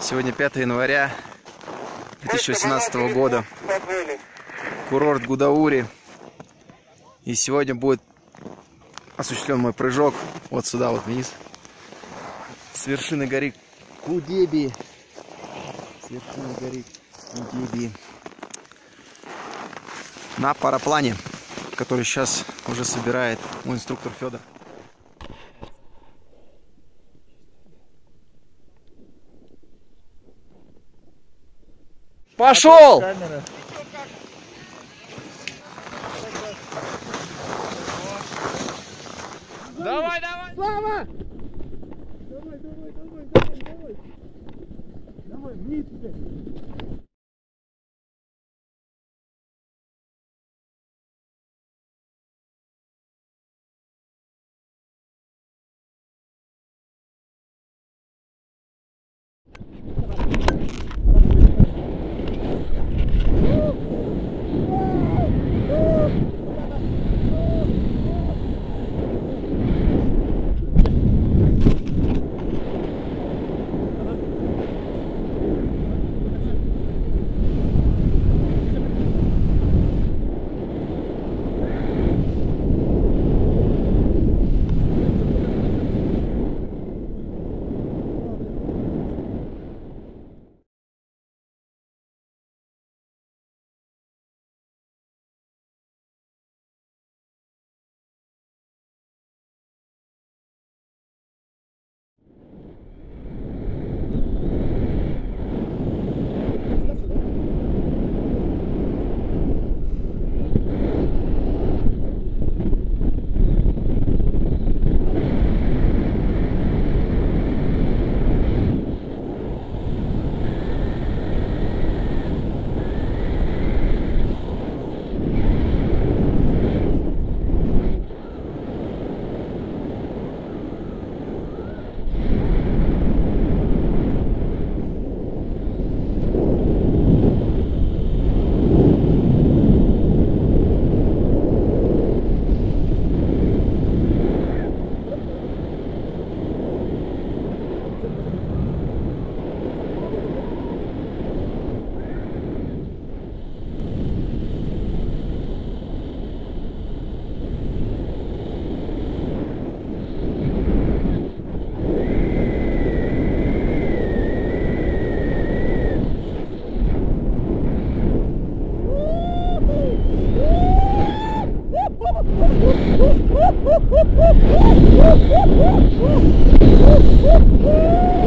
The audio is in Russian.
Сегодня 5 января 2018 года. Курорт Гудаури. И сегодня будет осуществлен мой прыжок вот сюда вот вниз. С вершины горы Кудеби. С вершины горы Кудеби. На параплане, который сейчас уже собирает мой инструктор Федор. Пошел! Давай, давай! Слава! Давай, давай, давай, давай, давай! Давай, мне теперь! Uh, uh, uh,